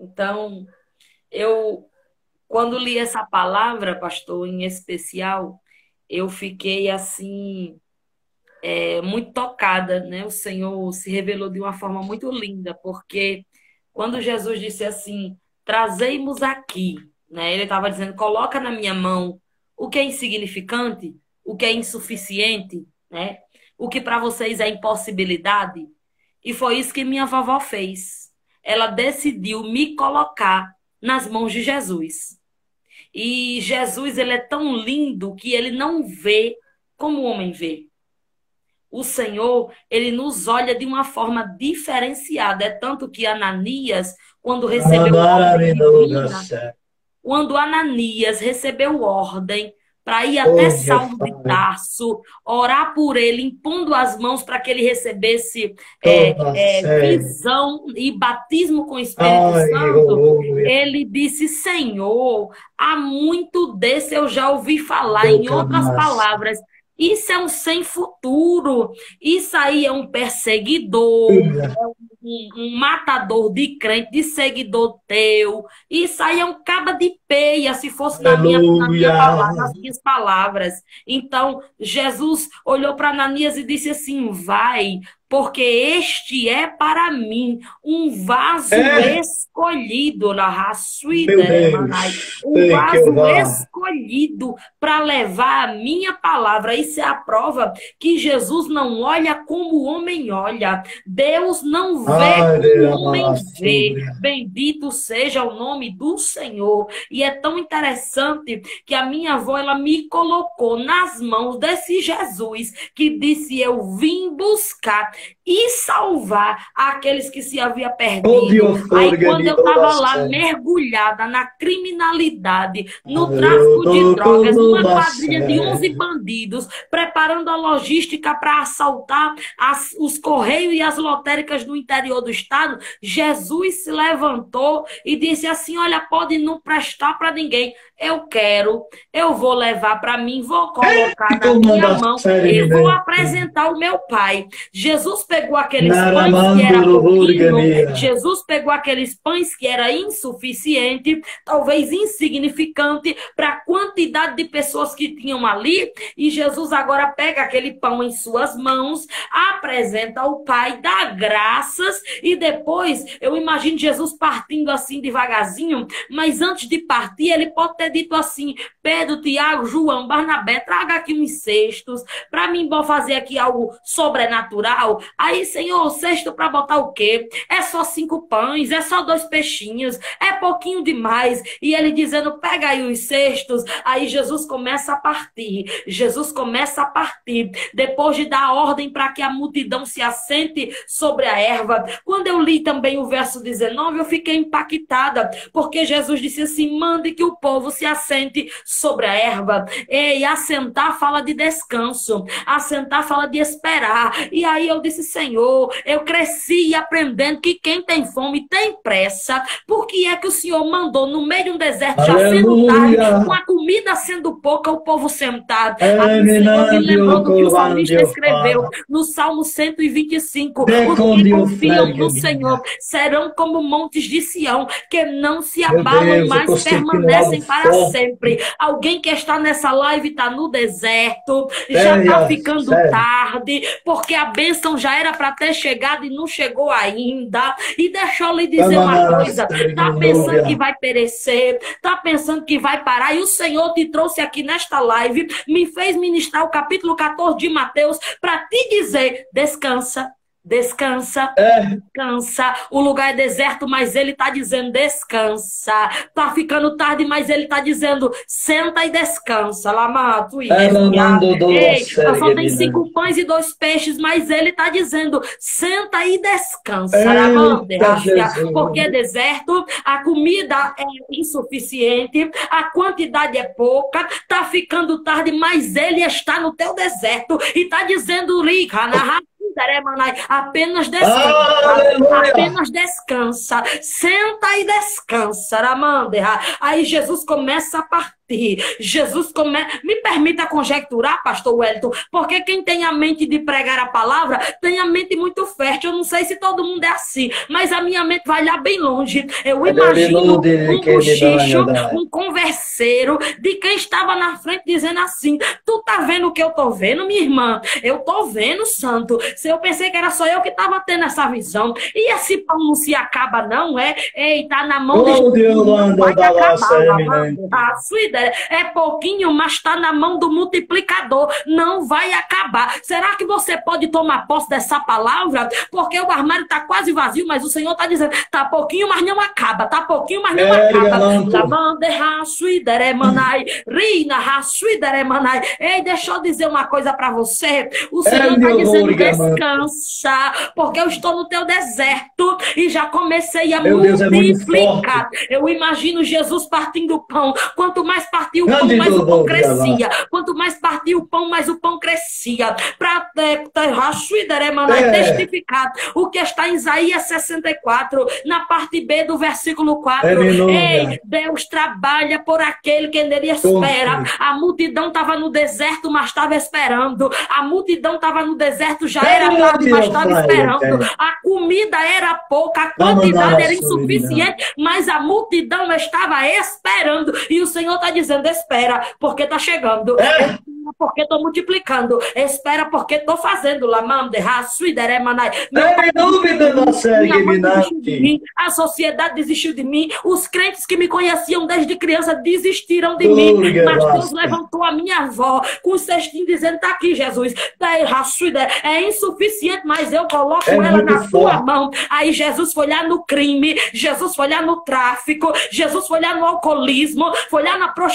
Então, eu, quando li essa palavra, pastor, em especial, eu fiquei assim, é, muito tocada, né? O Senhor se revelou de uma forma muito linda, porque quando Jesus disse assim, trazei-nos aqui, né? Ele estava dizendo, coloca na minha mão o que é insignificante, o que é insuficiente, né? O que para vocês é impossibilidade. E foi isso que minha vovó fez. Ela decidiu me colocar nas mãos de Jesus. E Jesus, ele é tão lindo que ele não vê como o homem vê. O Senhor, ele nos olha de uma forma diferenciada. É tanto que Ananias, quando recebeu ordem divina, quando Ananias recebeu ordem para ir até oh, Saulo de Tarso, orar por ele, impondo as mãos para que ele recebesse é, é, visão e batismo com o Espírito Ai, Santo, ele disse: Senhor, há muito desse eu já ouvi falar, em outras palavras. Isso é um sem futuro. Isso aí é um perseguidor, é um, um, matador de crente, de seguidor teu. Isso aí é um caba de peia, se fosse na minha, na minha palavra, nas minhas palavras. Então, Jesus olhou para Ananias e disse assim: vai, porque este é para mim um vaso é. escolhido na raçuida, um vaso escolhido para levar a minha palavra. Isso é a prova que Jesus não olha como o homem olha. Deus não vê Ai, como o homem vê. Bendito seja o nome do Senhor. E é tão interessante que a minha avó ela me colocou nas mãos desse Jesus que disse eu vim buscar e salvar aqueles que se havia perdido. Aí quando eu estava lá mergulhada na criminalidade, no tráfico de drogas, numa quadrilha de 11 bandidos, preparando a logística para assaltar as, os correios e as lotéricas no interior do estado, Jesus se levantou e disse assim: "Olha, pode não prestar para ninguém, eu quero, eu vou levar para mim, vou colocar na minha mão e vou apresentar o meu Pai. Jesus pegou aqueles pães que era pouquinho, Jesus pegou aqueles pães que era insuficiente, talvez insignificante para a quantidade de pessoas que tinham ali, e Jesus agora pega aquele pão em suas mãos, apresenta ao Pai, dá graças e depois eu imagino Jesus partindo assim devagarzinho, mas antes de partir ele pode ter ter dito assim: Pedro, Tiago, João, Barnabé, traga aqui uns cestos para mim vou fazer aqui algo sobrenatural. Aí, Senhor, cesto para botar o quê? É só cinco pães, é só dois peixinhos, é pouquinho demais. E ele dizendo: pega aí os cestos. Aí Jesus começa a partir. Jesus começa a partir. Depois de dar ordem para que a multidão se assente sobre a erva. Quando eu li também o verso 19, eu fiquei impactada, porque Jesus disse assim: mande que o povo se assente sobre a erva. E assentar fala de descanso, assentar fala de esperar. E aí eu disse, Senhor, eu cresci aprendendo que quem tem fome tem pressa. Por que é que o Senhor mandou no meio de um deserto já sendo tarde, com a comida sendo pouca, o povo sentado? Aí o Senhor me lembrou do que o salmista escreveu no Salmo 125. Os que confiam no Senhor serão como montes de Sião, que não se abalam, mas permanecem para para sempre. Alguém que está nessa live está no deserto, já está ficando tarde, porque a bênção já era para ter chegado e não chegou ainda. E deixa eu lhe dizer uma coisa: está pensando que vai perecer, está pensando que vai parar, e o Senhor te trouxe aqui nesta live, me fez ministrar o capítulo 14 de Mateus para te dizer: descansa, Descansa, é. descansa. O lugar é deserto, mas ele está dizendo descansa. Tá ficando tarde, mas ele está dizendo senta e descansa. Lamato, Ei, só tem cinco pães e dois peixes, mas ele está dizendo senta e descansa. Eita, porque é deserto, a comida é insuficiente, a quantidade é pouca, tá ficando tarde, mas ele está no teu deserto e está dizendo, Rica, na Apenas descansa. Apenas descansa. Senta e descansa. Aí Jesus começa a partir Jesus come... me permita conjecturar, pastor Wellington, porque quem tem a mente de pregar a palavra tem a mente muito fértil. Eu não sei se todo mundo é assim, mas a minha mente vai lá bem longe. Eu imagino um bochicho, um converseiro de quem estava na frente dizendo assim: Tu tá vendo o que eu tô vendo, minha irmã? Eu tô vendo, santo. Se eu pensei que era só eu que estava tendo essa visão. E esse pão não se acaba, não, é? Ei, tá na mão oh, de Deus, vai acabar. A sua é pouquinho, mas está na mão do multiplicador. Não vai acabar. Será que você pode tomar posse dessa palavra? Porque o armário está quase vazio, mas o Senhor está dizendo: tá pouquinho, mas não acaba. Tá pouquinho, mas não é, acaba. Ei, deixa eu dizer uma coisa para você. O Senhor está é, dizendo: descansa, porque eu estou no teu deserto e já comecei a Meu multiplicar. É eu imagino Jesus partindo o pão. Quanto mais partia o pão, mais o pão crescia. Quanto mais partia o pão, mais o pão crescia. Para é, é. testificar o que está em Isaías 64, na parte B do versículo 4. Ei, Deus trabalha por aquele que nele espera. A multidão estava no deserto, mas estava esperando. A multidão estava no deserto, já era tarde, mas estava esperando. A comida era pouca, a quantidade era insuficiente, mas a multidão estava esperando. E o Senhor está dizendo: espera, porque está chegando. É porque estou multiplicando. Espera porque estou fazendo. Lamande, raçuidere, manai. A sociedade desistiu de mim. Os crentes que me conheciam desde criança desistiram de mim. Mas Deus levantou a minha avó com o cestinho dizendo: está aqui, Jesus. É insuficiente, mas eu coloco é ela na tua mão. Aí Jesus foi lá no crime, Jesus foi lá no tráfico, Jesus foi lá no alcoolismo, foi lá na prostituição,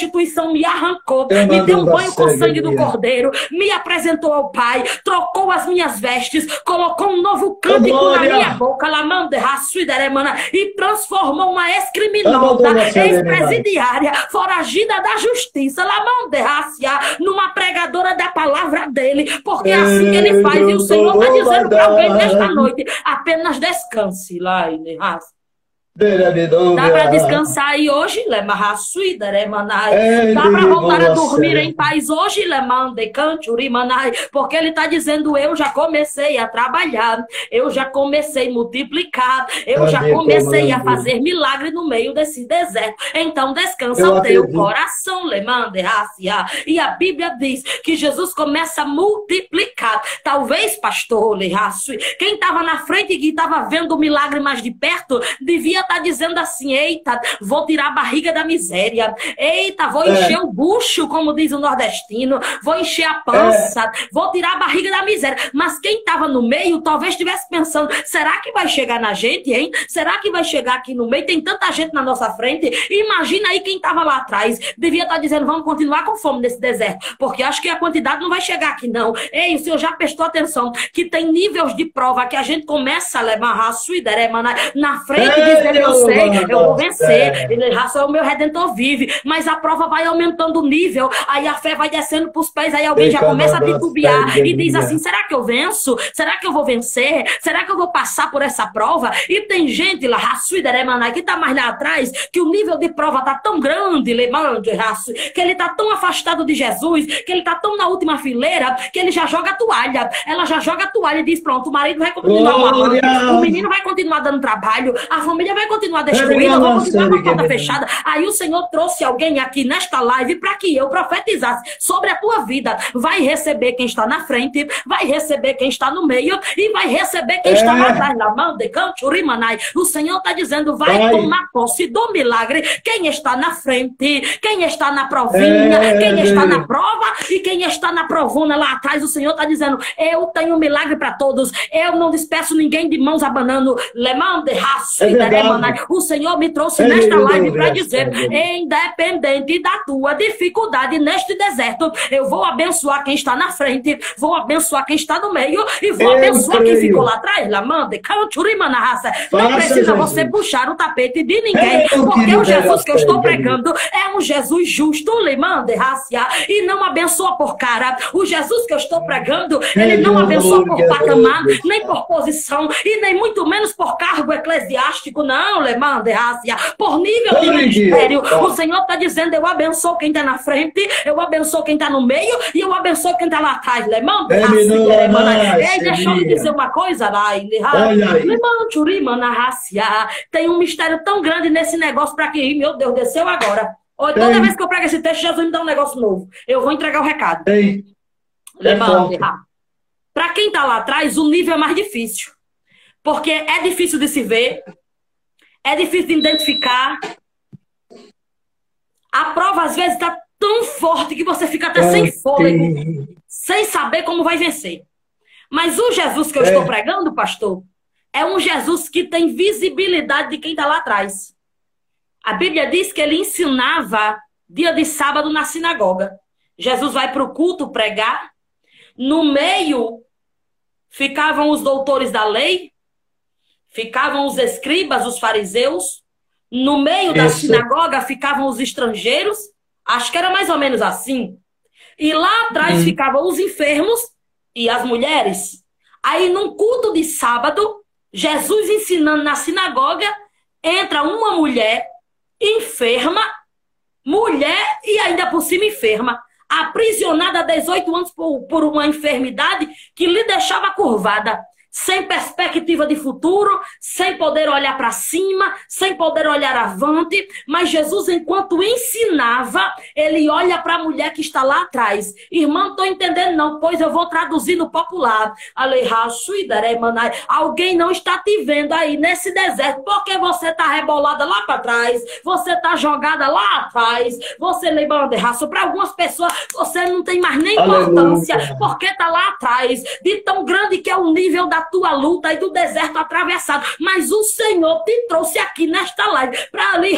me arrancou, me deu um banho com sangue do cordeiro, me apresentou ao Pai, trocou as minhas vestes, colocou um novo cântico oh, na minha boca, e transformou uma ex-criminosa, ex-presidiária, foragida da justiça, numa pregadora da palavra dele, porque é assim que ele faz, e o Senhor está dizendo para alguém nesta noite, apenas descanse lá, Inês. Dá para descansar aí hoje, Lemarraçuidaremanai. É, Dá para voltar a dormir em paz hoje, Lemandecanturimanai. Porque ele está dizendo: Eu já comecei a trabalhar, eu já comecei a multiplicar, eu já comecei a fazer milagre no meio desse deserto. Então descansa o teu coração, Lemandeacia. E a Bíblia diz que Jesus começa a multiplicar. Talvez, pastor quem estava na frente e estava vendo o milagre mais de perto, devia está dizendo assim: eita, vou tirar a barriga da miséria. Eita, vou é. encher o bucho, como diz o nordestino. Vou encher a pança. É. Vou tirar a barriga da miséria. Mas quem estava no meio talvez estivesse pensando: será que vai chegar na gente, hein? Será que vai chegar aqui no meio? Tem tanta gente na nossa frente. Imagina aí quem estava lá atrás. Devia estar tá dizendo: vamos continuar com fome nesse deserto. Porque acho que a quantidade não vai chegar aqui, não. Ei, o senhor já prestou atenção que tem níveis de prova que a gente começa a levar raço e derema na frente e dizer eu sei, eu vou vencer. Só o meu redentor vive. Mas a prova vai aumentando o nível, aí a fé vai descendo para os pés, aí alguém já começa a titubear e diz assim: será que eu venço? Será que eu vou vencer? Será que eu vou passar por essa prova? E tem gente lá, que está mais lá atrás, que o nível de prova está tão grande, que ele está tão afastado de Jesus, que ele está tão na última fileira, que ele já joga a toalha. Ela já joga a toalha e diz: pronto, o marido vai continuar amando, o menino vai continuar dando trabalho, a família vai continuar destruída, vou continuar com a porta fechada. Aí o Senhor trouxe alguém aqui nesta live para que eu profetizasse sobre a tua vida. Vai receber quem está na frente, vai receber quem está no meio e vai receber quem é. está lá atrás. O Senhor está dizendo: vai, vai, tomar posse do milagre. Quem está na frente, quem está na provinha, é. quem está na prova e quem está na provona lá atrás. O Senhor está dizendo: eu tenho um milagre para todos. Eu não despeço ninguém de mãos abanando. Lemande, raço, é o Senhor me trouxe nesta live para dizer: independente da tua dificuldade neste deserto, eu vou abençoar quem está na frente, vou abençoar quem está no meio e vou abençoar quem ficou lá atrás. Lamande, raça. Não precisa você puxar o tapete de ninguém, porque o Jesus que eu estou pregando é um Jesus justo, lemande, raça, e não abençoa por cara. O Jesus que eu estou pregando, ele não abençoa por patamar, nem por posição, e nem muito menos por cargo eclesiástico, não não, Lemande, Rácia. Por nível de ministério, Deus. o Senhor está dizendo: eu abençoo quem está na frente, eu abençoo quem está no meio e eu abençoo quem está lá atrás. Lemande, É, Ei, deixa eu dizer uma coisa, Lai, Olha aí. Lemande, Urimana, Rácia. Tem um mistério tão grande nesse negócio para que, meu Deus, desceu agora. Toda vez que eu prego esse texto, Jesus me dá um negócio novo. Eu vou entregar o recado. Tem. É Levante. Para quem está lá atrás, o nível é mais difícil. Porque é difícil de se ver, é difícil de identificar. A prova, às vezes, está tão forte que você fica até sem fôlego, Tem. sem saber como vai vencer. Mas o Jesus que eu É. estou pregando, pastor, é um Jesus que tem visibilidade de quem está lá atrás. A Bíblia diz que ele ensinava dia de sábado na sinagoga. Jesus vai para o culto pregar. No meio ficavam os doutores da lei, ficavam os escribas, os fariseus. No meio da Isso. sinagoga ficavam os estrangeiros. Acho que era mais ou menos assim. E lá atrás Hum. ficavam os enfermos e as mulheres. Aí, num culto de sábado, Jesus ensinando na sinagoga, entra uma mulher enferma, mulher e ainda por cima enferma, aprisionada há 18 anos por, por uma enfermidade que lhe deixava curvada, sem perspectiva de futuro, sem poder olhar para cima, sem poder olhar avante. Mas Jesus, enquanto ensinava, ele olha para a mulher que está lá atrás. Irmão, não estou entendendo, não, pois eu vou traduzir no popular. Alguém não está te vendo aí nesse deserto, porque você está rebolada lá para trás, você está jogada lá atrás, você levando raço. Para algumas pessoas, você não tem mais nem importância, porque está lá atrás, de tão grande que é o nível da tua luta e do deserto atravessado. Mas o Senhor te trouxe aqui nesta live para ali,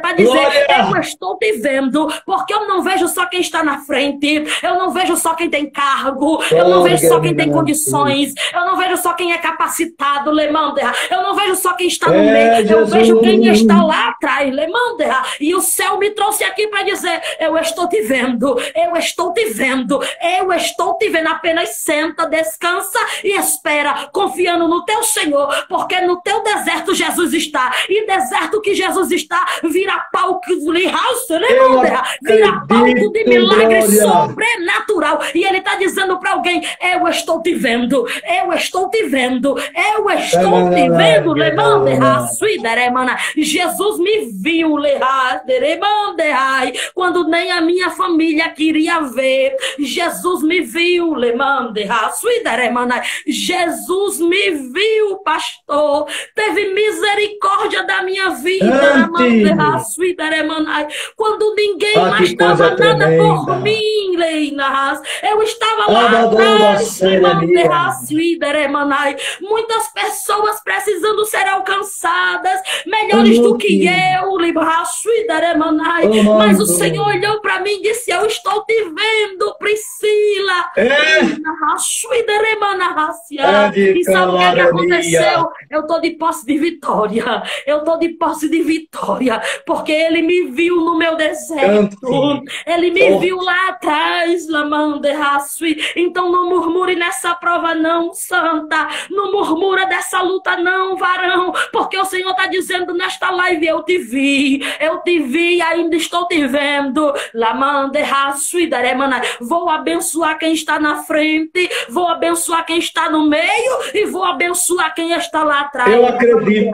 para dizer: Glória. Eu estou te vendo, porque eu não vejo só quem está na frente, eu não vejo só quem tem cargo, eu não vejo só quem tem condições, eu não vejo só quem é capacitado, Lemandra, eu não vejo só quem está no É, meio, eu Jesus. vejo quem está lá atrás, Lemandra. E o céu me trouxe aqui para dizer: Eu estou te vendo, eu estou te vendo, eu estou te vendo. Apenas senta, descansa e espera, confiando no teu Senhor, porque no teu deserto Jesus está, e deserto que Jesus está, vira palco de Lemandra, vira acredito, palco de milagre sobrenatural. E ele está dizendo para alguém: Eu estou te vendo, eu estou te vendo, eu estou te vendo, Suideremana. Jesus me viu, quando nem a minha família queria ver. Jesus me viu, Suideremana. Jesus me viu, pastor. Teve misericórdia da minha vida. Quando ninguém Ah, mais dava nada por mim, Leinas. Eu estava lá atrás. Muitas pessoas precisando ser alcançadas, melhores do que eu. Mas o Senhor olhou para mim e disse: Eu estou te vendo, Priscila. É. E sabe o que, é que aconteceu? Eu estou de posse de vitória. Eu estou de posse de vitória. Porque ele me viu no meu deserto. Cante. Ele me viu lá atrás, Lamande Rassui. Então não murmure nessa prova, não, santa. Não murmura dessa luta, não, varão. Porque o Senhor está dizendo nesta live: Eu te vi, eu te vi, ainda estou te vendo. Lamande Rassui, Daremana. Vou abençoar quem está na frente, vou abençoar quem está no meio e vou abençoar quem está lá atrás. Eu acredito.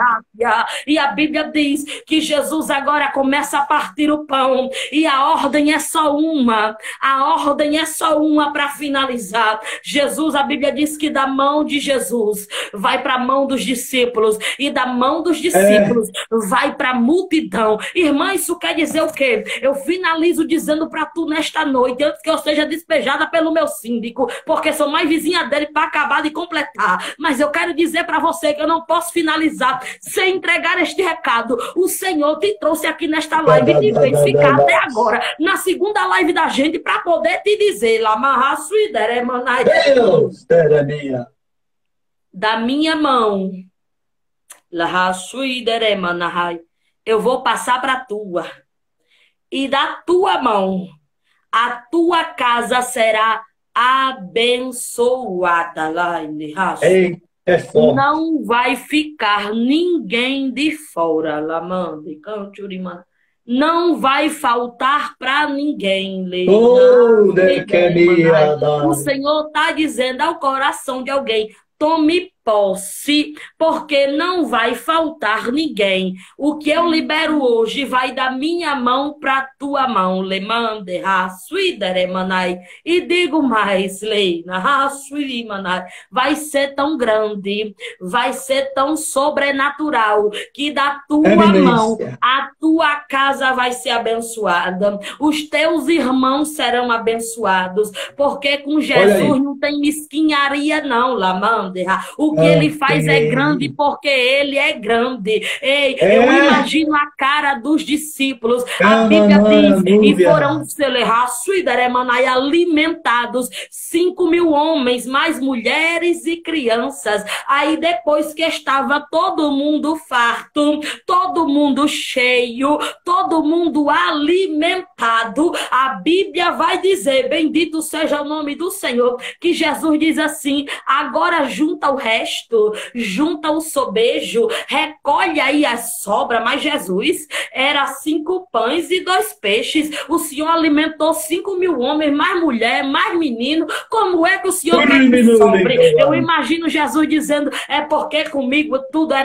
E a Bíblia diz que Jesus agora começa a partir o pão e a ordem é só uma. A ordem é só uma para finalizar. Jesus, a Bíblia diz que da mão de Jesus vai para a mão dos discípulos e da mão dos discípulos vai para a multidão. Irmã, isso quer dizer o quê? Eu finalizo dizendo para tu nesta noite, antes que eu seja despejada pelo meu síndico, porque sou mais vizinha dele para acabar de completar. Mas eu quero dizer para você que eu não posso finalizar sem entregar este recado. O Senhor te trouxe aqui nesta live e fez ficar até agora, na segunda live da gente, para poder te dizer, Lamarra Suideremanai, Deus, Terania. da minha mão, eu vou passar para a tua. E da tua mão, a tua casa será abençoada. Lá em É forte. Não vai ficar ninguém de fora, Lamande, Canturima. Não vai faltar para ninguém, Leina. Oh, O Senhor está dizendo ao coração de alguém: tome posse, porque não vai faltar ninguém. O que eu libero hoje vai da minha mão para tua mão. Lemande, manai. E digo mais, Leina, manai. Vai ser tão grande, vai ser tão sobrenatural que da tua Eminência. mão a tua casa vai ser abençoada. Os teus irmãos serão abençoados, porque com Jesus não tem mesquinharia não, Lamande. O que Ah, ele faz é grande porque ele é grande. Ei, É. eu imagino a cara dos discípulos. A Calma, Bíblia diz, e foram Suidaremanai, alimentados cinco mil homens, mais mulheres e crianças. Aí depois que estava todo mundo farto, todo mundo cheio, todo mundo alimentado, a Bíblia vai dizer, bendito seja o nome do Senhor, que Jesus diz assim: agora junta o resto, junta o sobejo, recolhe aí a sobra. Mas Jesus era cinco pães e dois peixes. O Senhor alimentou cinco mil homens, mais mulher, mais menino. Como é que o Senhor quer que sobre? Eu imagino Jesus dizendo: é porque comigo tudo é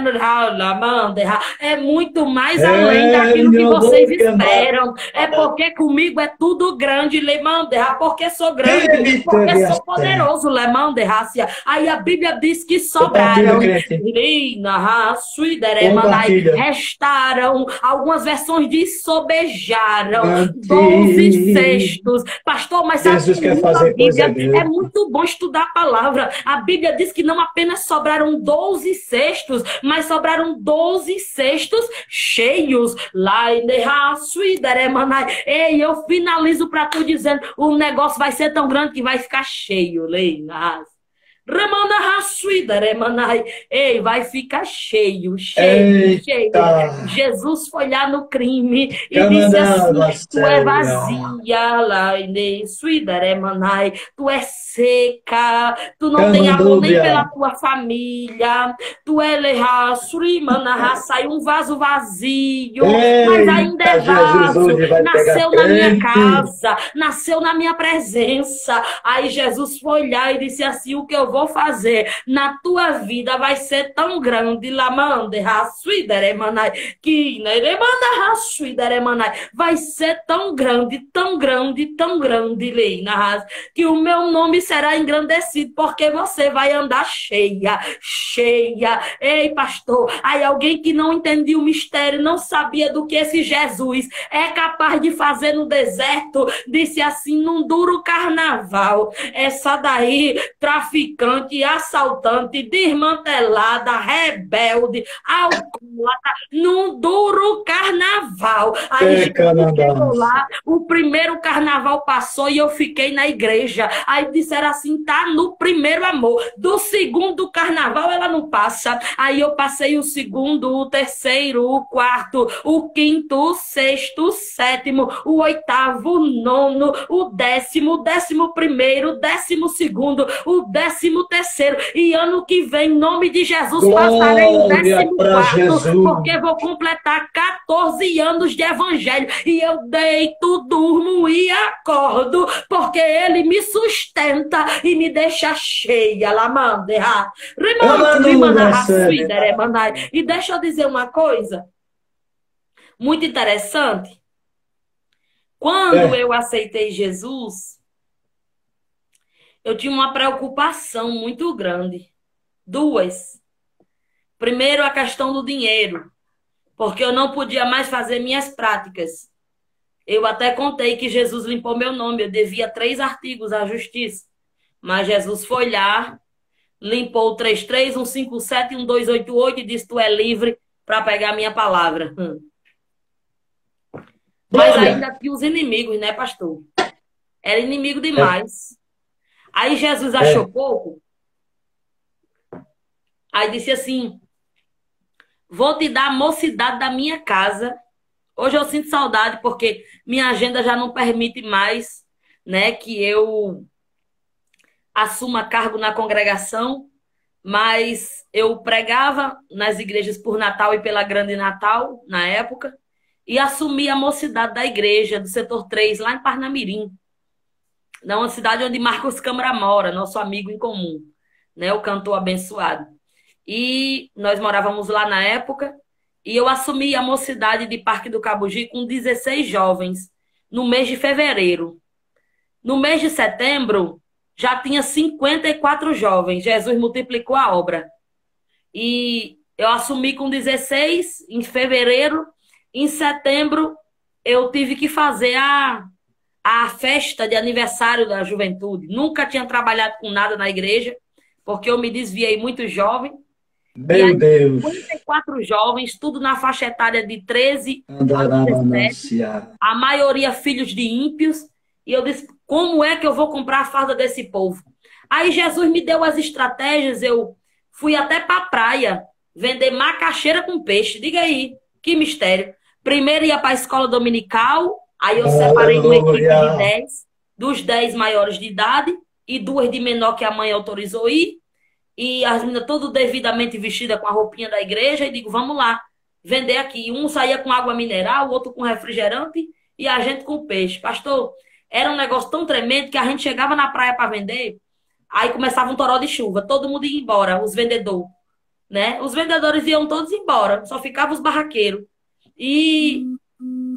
é muito mais É, além daquilo que vocês esperam. É porque comigo é tudo grande, Lemanderra, porque sou grande, porque sou poderoso, Lemanderrácia. Aí a Bíblia diz que sobraram. Irina, Suideremandai, restaram. Algumas versões diz sobejaram. Doze cestos. Pastor, mas sabe Jesus que quer fazer Bíblia é muito bom estudar a palavra. A Bíblia diz que não apenas sobraram 12 cestos, mas sobraram 12 cestos cheios. Lá em Suideremanai. Ei, eu finalizo para tu dizendo: o negócio vai ser tão grande que vai ficar cheio. Leinas. Remanda Rassuida, Remanai. Ei, vai ficar cheio, cheio, cheio. Eita. Jesus foi lá no crime e disse assim: Tu é vazia, Laine, Suida, Remanai. Tu é seca, tu não tem amor nem pela tua família. Tu é leha, Surimana, sai um vaso vazio, mas ainda é Eita, vaso. Nasceu na minha casa, nasceu na minha presença. Aí Jesus foi lá e disse assim: O que eu vou fazer na tua vida vai ser tão grande, vai ser tão grande, tão grande, tão grande, Leina, que o meu nome será engrandecido, porque você vai andar cheia, cheia. Ei, pastor, aí alguém que não entendia o mistério, não sabia do que esse Jesus é capaz de fazer no deserto, disse assim, num duro carnaval. Essa daí, traficante, assaltante, desmantelada, rebelde, alcoólatra, num duro carnaval. Aí É, chegou lá, o primeiro carnaval passou e eu fiquei na igreja. Aí disseram assim, tá no primeiro amor. Do segundo carnaval ela não passa. Aí eu passei o segundo, o terceiro, o quarto, o quinto, o sexto, o sétimo, o oitavo, o nono, o décimo, o décimo primeiro, o décimo segundo, o décimo terceiro. E ano que vem, em nome de Jesus, passarei o Glória décimo quarto, Jesus. porque vou completar 14 anos de evangelho. E eu deito, durmo e acordo, porque ele me sustenta e me deixa cheia. Aleluia, E deixa eu dizer uma coisa muito interessante. Quando É. eu aceitei Jesus, eu tinha uma preocupação muito grande. Duas. Primeiro, a questão do dinheiro, porque eu não podia mais fazer minhas práticas. Eu até contei que Jesus limpou meu nome, eu devia três artigos à justiça. Mas Jesus foi lá, limpou o 33, 157 e 1288 e disse: Tu é livre para pegar minha palavra. Hum. Mas ainda tinha os inimigos, né, pastor? Era inimigo demais. Aí Jesus achou pouco. Aí disse assim: Vou te dar a mocidade da minha casa. Hoje eu sinto saudade porque minha agenda já não permite mais, né, que eu assuma cargo na congregação, mas eu pregava nas igrejas por Natal e pela Grande Natal, na época, e assumi a mocidade da igreja do setor 3, lá em Parnamirim, na cidade onde Marcos Câmara mora, nosso amigo em comum, né, o cantor abençoado. E nós morávamos lá na época, e eu assumi a mocidade de Parque do Cabugi com 16 jovens, no mês de fevereiro. No mês de setembro, já tinha 54 jovens. Jesus multiplicou a obra. E eu assumi com 16 em fevereiro. Em setembro, eu tive que fazer a, a festa de aniversário da juventude. Nunca tinha trabalhado com nada na igreja, porque eu me desviei muito jovem. Meu Deus! 54 jovens, tudo na faixa etária de 13 a 17. A maioria filhos de ímpios. E eu disse: como é que eu vou comprar a farda desse povo? Aí Jesus me deu as estratégias, eu fui até para a praia vender macaxeira com peixe. Diga aí, que mistério. Primeiro ia para a escola dominical, aí eu separei uma equipe de 10, dos 10 maiores de idade e duas de menor que a mãe autorizou ir. E as meninas todas devidamente vestidas com a roupinha da igreja e digo, vamos lá, vender aqui. Um saía com água mineral, o outro com refrigerante e a gente com peixe. Pastor, era um negócio tão tremendo que a gente chegava na praia para vender, aí começava um toró de chuva, todo mundo ia embora, os vendedores, né? Os vendedores iam todos embora, só ficavam os barraqueiros. E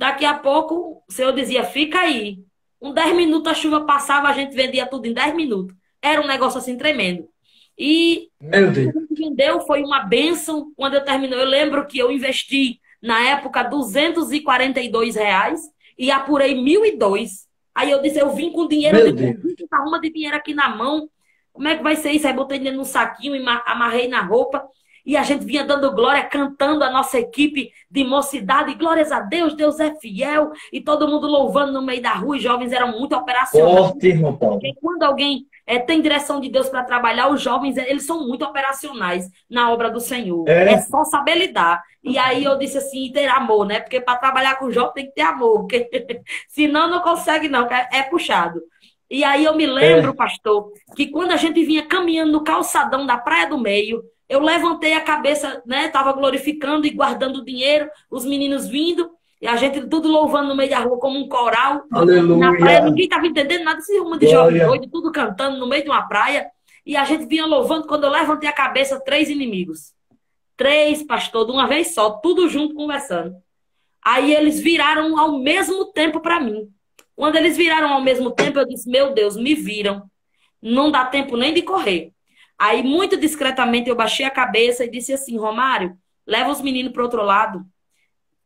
daqui a pouco o senhor dizia: "Fica aí". Um 10 minutos a chuva passava, a gente vendia tudo em 10 minutos. Era um negócio assim tremendo. E Meu Deus. o que vendeu foi uma benção quando eu terminou. Eu lembro que eu investi na época 242 reais e apurei 1.002. Aí eu disse, eu vim com dinheiro, Meu eu disse, tá uma de dinheiro aqui na mão. Como é que vai ser isso? Aí botei dinheiro num saquinho e amarrei na roupa. E a gente vinha dando glória, cantando a nossa equipe de mocidade. Glórias a Deus, Deus é fiel. E todo mundo louvando no meio da rua. Os jovens eram muito operacionais. Forte, irmão Paulo. Porque quando alguém é, tem direção de Deus para trabalhar, os jovens, eles são muito operacionais na obra do Senhor. É, é só saber lidar. E aí eu disse assim, ter amor, né? Porque para trabalhar com jovem tem que ter amor. Porque senão não consegue, não, é, é puxado. E aí eu me lembro, é. pastor, que quando a gente vinha caminhando no calçadão da Praia do Meio, eu levantei a cabeça, né? Tava glorificando e guardando dinheiro, os meninos vindo, e a gente tudo louvando no meio da rua como um coral. Aleluia. Na praia, ninguém estava entendendo nada. Esse rumo de jovem doido, tudo cantando no meio de uma praia. E a gente vinha louvando. Quando eu levantei a cabeça, três inimigos. Três, pastor, de uma vez só, tudo junto conversando. Aí eles viraram ao mesmo tempo para mim. Quando eles viraram ao mesmo tempo, eu disse: Meu Deus, me viram. Não dá tempo nem de correr. Aí, muito discretamente, eu baixei a cabeça e disse assim: Romário, leva os meninos para outro lado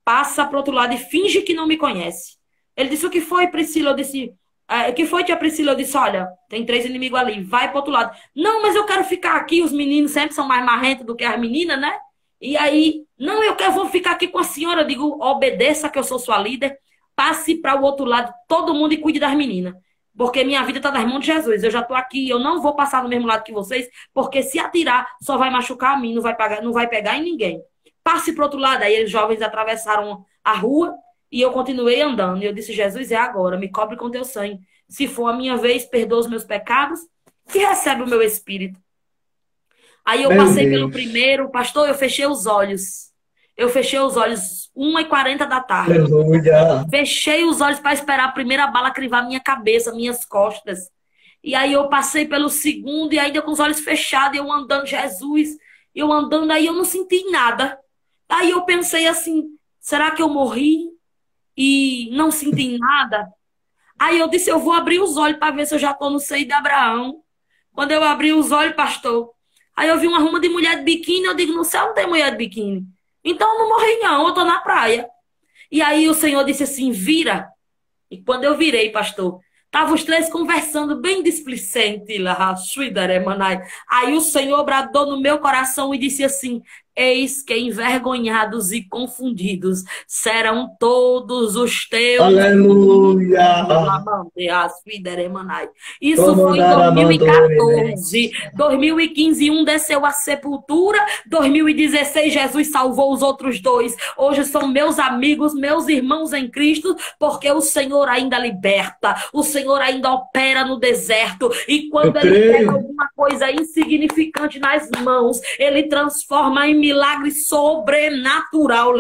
passa para outro lado e finge que não me conhece. Ele disse: O que foi, Priscila? Eu disse: ah, O que foi, tia Priscila? Eu disse: Olha, tem três inimigos ali, vai para outro lado. Não, mas eu quero ficar aqui. Os meninos sempre são mais marrentos do que as meninas, né? E aí, não, eu quero vou ficar aqui com a senhora. Eu digo: Obedeça, que eu sou sua líder. Passe para o outro lado, todo mundo, e cuide das meninas. Porque minha vida está nas mãos de Jesus. Eu já estou aqui, eu não vou passar no mesmo lado que vocês, porque se atirar, só vai machucar a mim, não vai, pagar, não vai pegar em ninguém passe para o outro lado. Aí os jovens atravessaram a rua e eu continuei andando. E eu disse: Jesus, é agora, me cobre com teu sangue. Se for a minha vez, perdoa os meus pecados e recebe o meu espírito. Aí eu meu passei Deus. pelo primeiro, pastor, eu fechei os olhos. Eu fechei os olhos, 1h40 da tarde. Aleluia. Fechei os olhos para esperar a primeira bala crivar minha cabeça, minhas costas. E aí eu passei pelo segundo, e ainda com os olhos fechados, eu andando, Jesus, eu andando, aí eu não senti nada. Aí eu pensei assim: será que eu morri e não senti nada? Aí eu disse: eu vou abrir os olhos para ver se eu já estou no seio de Abraão. Quando eu abri os olhos, pastor, aí eu vi uma ruma de mulher de biquíni. Eu digo: no céu não tem mulher de biquíni. Então eu não morri, não, eu estou na praia. E aí o Senhor disse assim: vira. E quando eu virei, pastor, Estavam os três conversando bem displicente lá, Aí o Senhor bradou no meu coração e disse assim: Eis que envergonhados e confundidos serão todos os teus. Aleluia. Isso foi em 2014. 2015, um desceu à sepultura. 2016, Jesus salvou os outros dois. Hoje são meus amigos, meus irmãos em Cristo, porque o Senhor ainda liberta, o Senhor ainda opera no deserto. E quando Ele pega alguma coisa insignificante nas mãos, Ele transforma em milagre sobrenatural.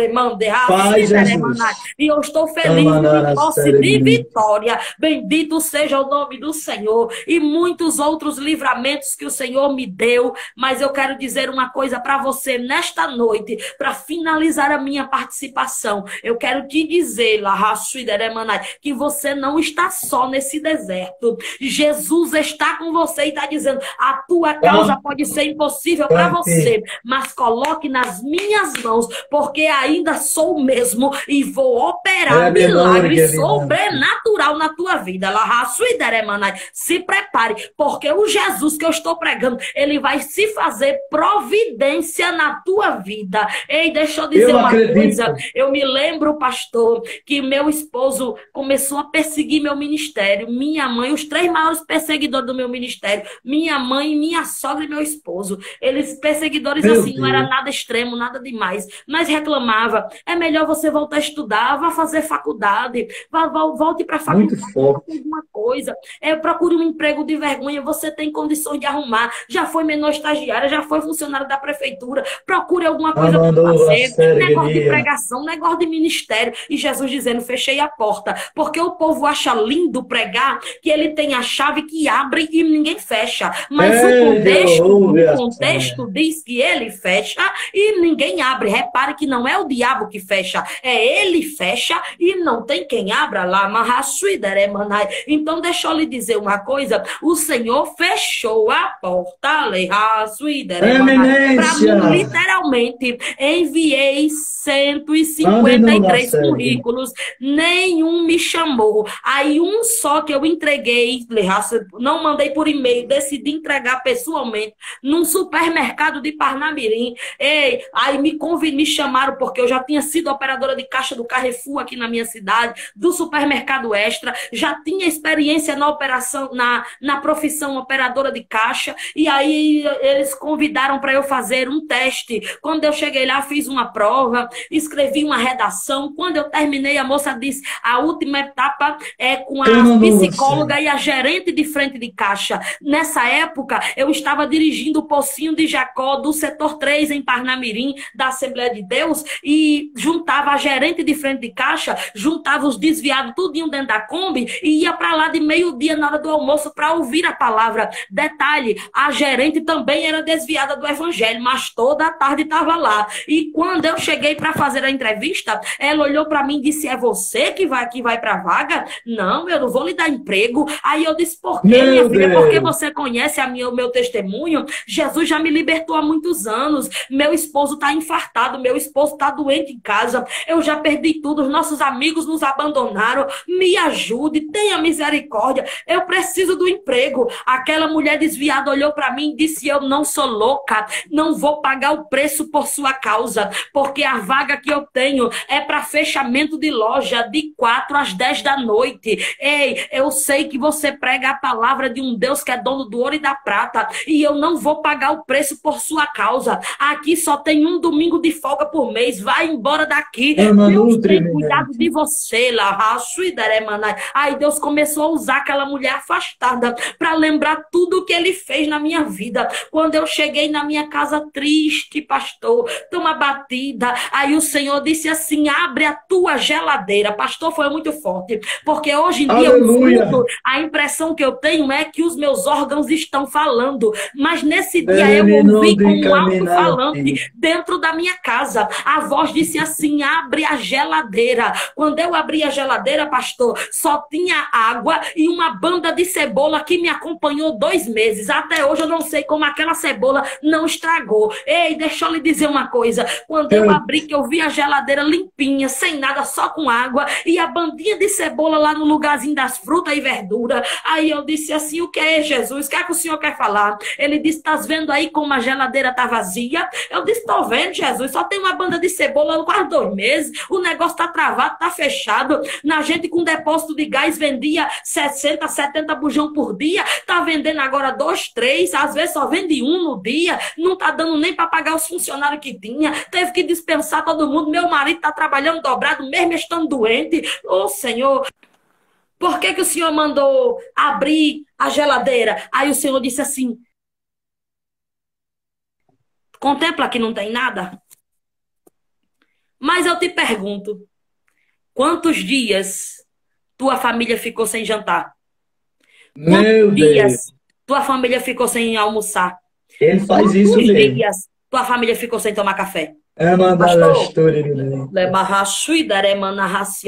Faz, e eu estou feliz de posse de vitória. Bendito seja o nome do Senhor. E muitos outros livramentos que o Senhor me deu. Mas eu quero dizer uma coisa para você nesta noite, para finalizar a minha participação. Eu quero te dizer, que você não está só nesse deserto. Jesus está com você e está dizendo: a tua causa pode ser impossível para você, mas coloque nas minhas mãos, porque ainda sou o mesmo e vou operar é milagre sobrenatural na tua vida. Se prepare, porque o Jesus que eu estou pregando, ele vai se fazer providência na tua vida. Ei, deixa eu dizer eu uma acredito. coisa. Eu me lembro, pastor, que meu esposo começou a perseguir meu ministério, minha mãe, os três maiores perseguidores do meu ministério, minha mãe, minha sogra e meu esposo. Eles perseguidores meu assim, Deus. não era nada extremo, nada demais, mas reclamava. É melhor você voltar a estudar, vá fazer faculdade, vá, vá volte para a faculdade, alguma coisa. É, procure um emprego de vergonha, você tem condições de arrumar. Já foi menor estagiária, já foi funcionário da prefeitura. Procure alguma coisa para fazer. Negócio de pregação, negócio de ministério. E Jesus dizendo: fechei a porta. Porque o povo acha lindo pregar que ele tem a chave que abre e ninguém fecha. Mas Ei, o contexto, o contexto diz que ele fecha e ninguém abre. Repare que não é o diabo que fecha, é ele fecha e não tem quem abra lá. Então, deixa eu lhe dizer uma coisa: o Senhor fechou a porta, para literalmente enviei 153 currículos, nenhum me chamou. Aí um só que eu entreguei, não mandei por e-mail, decidi entregar pessoalmente num supermercado de Parnamirim. Ei, aí me convid, me chamaram porque eu já tinha sido operadora de caixa do Carrefour aqui na minha cidade, do supermercado Extra, já tinha experiência na operação, na, na profissão operadora de caixa, e aí eles convidaram para eu fazer um teste. Quando eu cheguei lá, fiz uma prova, escrevi uma redação. Quando eu terminei, a moça disse: a última etapa é com a psicóloga e a gerente de frente de caixa. Nessa época, eu estava dirigindo o Pocinho de Jacó do setor 3 em Parnamirim, da Assembleia de Deus, e juntava a gerente de frente de caixa, juntava os desviados tudinho dentro da Kombi e ia para lá de meio-dia na hora do almoço para ouvir a palavra. Detalhe, a gerente também era desviada do evangelho, mas toda a tarde estava lá. E quando eu cheguei para fazer a entrevista, ela olhou para mim e disse: "É você que vai que vai para a vaga?" "Não, eu não vou lhe dar emprego". Aí eu disse: "Por quê, meu minha filha? Deus. Porque você conhece a minha, o meu testemunho? Jesus já me libertou há muitos anos. Meu esposo está infartado, meu esposo está doente em casa. Eu já perdi tudo, os nossos amigos nos abandonaram. Me ajude, tenha misericórdia. Eu preciso do emprego". Aquela mulher desviada olhou para mim e disse: "Eu não sou louca, não vou pagar o preço por sua causa, porque a vaga que eu tenho é para fechamento de loja de 4 às 10 da noite. Ei, eu sei que você prega a palavra de um Deus que é dono do ouro e da prata, e eu não vou pagar o preço por sua causa. Aqui só tem um domingo de folga por mês. Vai embora daqui. É, Deus tem cuidado de você lá. Aí Deus começou a usar aquela mulher afastada para lembrar tudo que ele fez na minha vida. Quando eu cheguei na minha casa triste, pastor, tão abatida, aí o Senhor disse assim: abre a tua geladeira. Pastor, foi muito forte, porque hoje em dia eu a impressão que eu tenho é que os meus órgãos estão falando, mas nesse dia eu ouvi como um dentro da minha casa. A voz disse assim: abre a geladeira. Quando eu abri a geladeira, pastor, só tinha água e uma banda de cebola que me acompanhou dois meses. Até hoje eu não sei como aquela cebola não estragou. Ei, deixa eu lhe dizer uma coisa. Quando eu abri, que eu vi a geladeira limpinha, sem nada, só com água, e a bandinha de cebola lá no lugarzinho das frutas e verdura. Aí eu disse assim: o que é, Jesus? O que é que o senhor quer falar? Ele disse: estás vendo aí como a geladeira está vazia? Eu disse, tô vendo, Jesus, só tem uma banda de cebola no quase dois meses, o negócio tá travado, tá fechado. Na gente com depósito de gás vendia 60, 70 bujão por dia, tá vendendo agora dois, três, às vezes só vende um no dia, não tá dando nem para pagar os funcionários que tinha, teve que dispensar todo mundo. Meu marido tá trabalhando dobrado, mesmo estando doente. Ô, oh, Senhor, por que, que o senhor mandou abrir a geladeira? Aí o senhor disse assim: Contempla que não tem nada. Mas eu te pergunto: quantos dias tua família ficou sem jantar? Quantos Meu dias Deus. tua família ficou sem almoçar? Ele faz quantos isso mesmo. dias tua família ficou sem tomar café?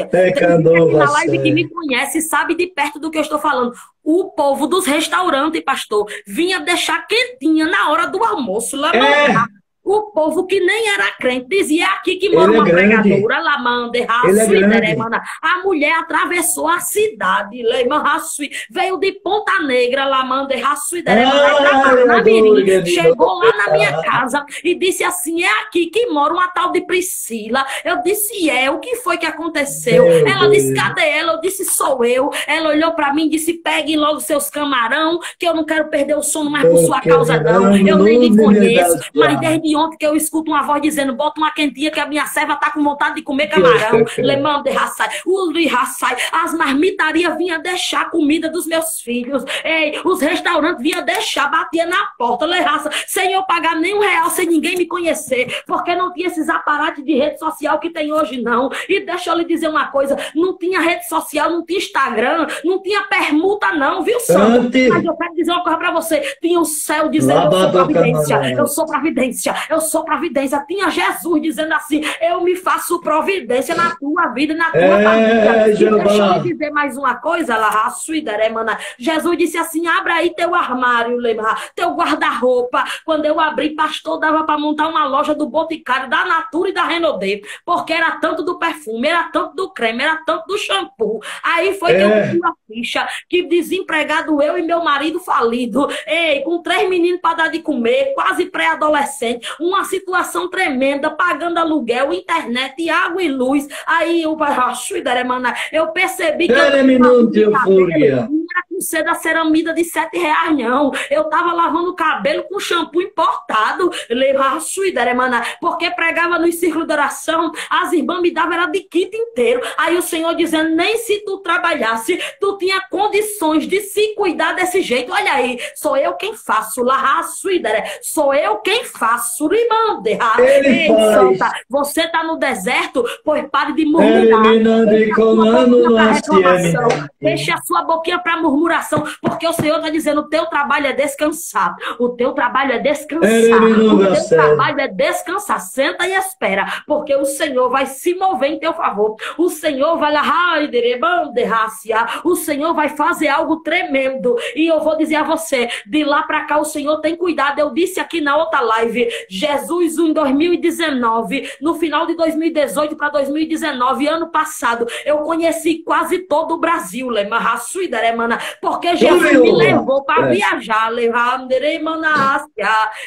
É Pecador na live que me conhece sabe de perto do que eu estou falando. O povo dos restaurantes, pastor, vinha deixar quentinha na hora do almoço. Lá é. O povo que nem era crente dizia é aqui que mora Ele uma é pregadora, Lamande, Rassui, é A mulher atravessou a cidade, veio de Ponta Negra, Lamande, Rassui, na Mirim, chegou lá na minha casa e disse assim: é aqui que mora uma tal de Priscila. Eu disse: é, o que foi que aconteceu? Meu ela Deus. disse: cadê ela? Eu disse: sou eu. Ela olhou para mim e disse: pegue logo seus camarão, que eu não quero perder o sono mais por sua causa, não. Eu nem lhe conheço, mas desde ontem que eu escuto uma voz dizendo: bota uma quentinha que a minha serva tá com vontade de comer camarão. Lemão de raçai, o de raçai. As marmitarias vinham deixar a comida dos meus filhos. Ei, os restaurantes vinham deixar, batia na porta, le raça, sem eu pagar nem um real, sem ninguém me conhecer, porque não tinha esses aparatos de rede social que tem hoje, não. E deixa eu lhe dizer uma coisa: não tinha rede social, não tinha Instagram, não tinha permuta, não, viu, Santo? Mas eu quero dizer uma coisa pra você: tinha o céu dizendo: eu sou providência, eu sou providência, eu sou providência. Tinha Jesus dizendo assim: Eu me faço providência na tua vida, na tua é, família. E deixa eu dizer mais uma coisa, lá, mana. Jesus disse assim: Abra aí teu armário, lembra? Teu guarda-roupa. Quando eu abri, pastor, dava para montar uma loja do Boticário, da Natura e da Renaudet, porque era tanto do perfume, era tanto do creme, era tanto do shampoo. Aí foi é. que eu é. vi a ficha que desempregado eu e meu marido falido, ei, com três meninos para dar de comer, quase pré-adolescente, uma situação tremenda, pagando aluguel, internet, água e luz. Aí eu, eu percebi que Pera eu minuto, euforia. Não com seda ceramida de sete reais, não. Eu tava lavando o cabelo com shampoo importado, porque pregava no círculo de oração, as irmãs me davam era de kit inteiro. Aí o Senhor dizendo, nem se tu trabalhasse, tu tinha condições de se cuidar desse jeito. Olha aí, sou eu quem faço, sou eu quem faço, Ei, santa, você tá no deserto, pois pare de murmurar. Deixe a sua boquinha para murmuração, porque o Senhor está dizendo: o teu trabalho é descansar. O teu trabalho é descansar. O teu trabalho é descansar. Senta e espera, porque o Senhor vai se mover em teu favor. O Senhor vai lá, o Senhor vai fazer algo tremendo. E eu vou dizer a você: de lá para cá, o Senhor tem cuidado. Eu disse aqui na outra live: Jesus em 2019, no final de 2018 para 2019, ano passado, eu conheci quase todo o Brasil, porque Jesus me levou para é. viajar,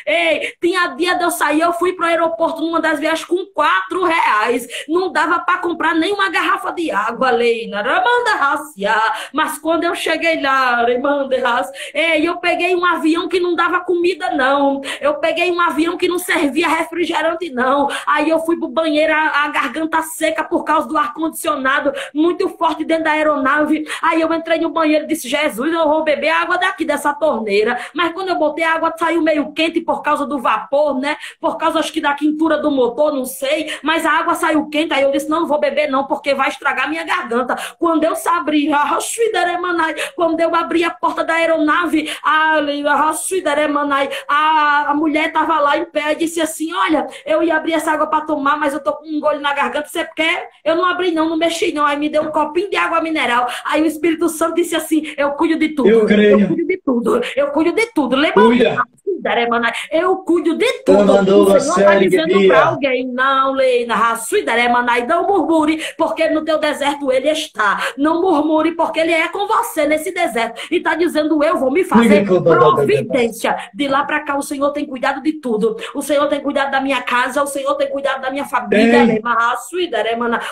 Ei, tinha dia de eu sair, eu fui para o aeroporto numa das viagens com quatro reais, não dava para comprar nem uma garrafa de água, Leina, mas quando eu cheguei lá, ei, eu peguei um avião que não dava comida, não, eu peguei um avião que não servia refrigerante, não. Aí eu fui pro banheiro, a, a garganta seca por causa do ar-condicionado muito forte dentro da aeronave. Aí eu entrei no banheiro e disse: Jesus, eu vou beber água daqui dessa torneira. Mas quando eu botei a água, saiu meio quente por causa do vapor, né? Por causa, acho que da quintura do motor, não sei. Mas a água saiu quente. Aí eu disse: Não, não vou beber, não, porque vai estragar minha garganta. Quando eu abri, quando eu abri a porta da aeronave, a, a, mulher estava lá em pé e disse assim: Olha, eu ia abrir essa água para tomar, mas eu tô com um gole na garganta. Você quer? Eu não abri, não, não mexi, não. Aí me deu um copinho de água mineral. Aí o Espírito Santo disse assim: Eu Eu cuido de tudo. Eu creio. Eu cuido de tudo. Eu cuido de tudo. Cuida. Eu cuido de tudo. O Senhor está dizendo para alguém, não, Leina, Raçuidaremanai, não murmure, porque no teu deserto ele está. Não murmure, porque ele é com você nesse deserto. E está dizendo, eu vou me fazer providência. De lá para cá, o Senhor tem cuidado de tudo. O Senhor tem cuidado da minha casa, o Senhor tem cuidado da minha família.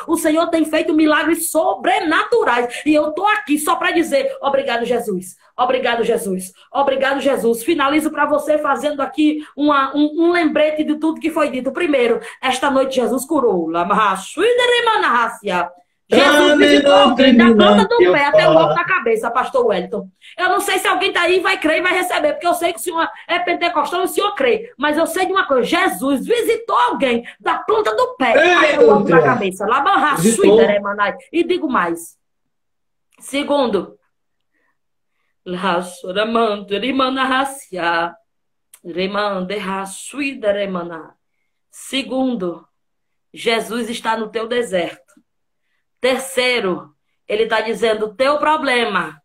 O Senhor tem feito milagres sobrenaturais. E eu estou aqui só para dizer, obrigado, Jesus. Obrigado, Jesus. Obrigado, Jesus. Finalizo para você fazendo aqui uma, um, um lembrete de tudo que foi dito. Primeiro, esta noite Jesus curou. Jesus visitou alguém da planta do pé até o alto da cabeça, pastor Wellington. Eu não sei se alguém tá aí vai crer e vai receber, porque eu sei que o senhor é pentecostal e o senhor crê. Mas eu sei de uma coisa: Jesus visitou alguém da planta do pé até o alto da cabeça. E digo mais. Segundo, Laçoramanto, Rimana Racia, Remande Raçuida Remana. Segundo, Jesus está no teu deserto. Terceiro, ele está dizendo: teu problema,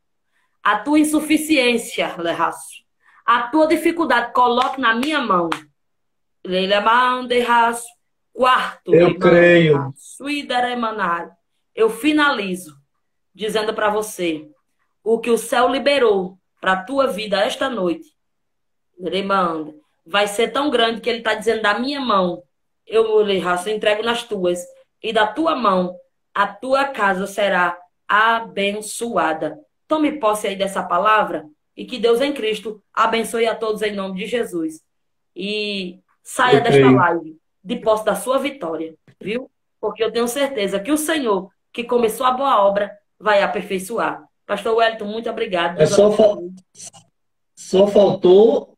a tua insuficiência, Lerraço, a tua dificuldade, coloque na minha mão. Quarto, Eu creio. Eu finalizo dizendo para você o que o céu liberou para a tua vida esta noite. Vai ser tão grande que ele está dizendo da minha mão, eu Lerraço, entrego nas tuas, e da tua mão a tua casa será abençoada. Tome posse aí dessa palavra e que Deus em Cristo abençoe a todos em nome de Jesus. E saia Eu desta creio. live de posse da sua vitória, viu? Porque eu tenho certeza que o Senhor, que começou a boa obra, vai aperfeiçoar. Pastor Wellington, muito obrigado. É só, fa- só faltou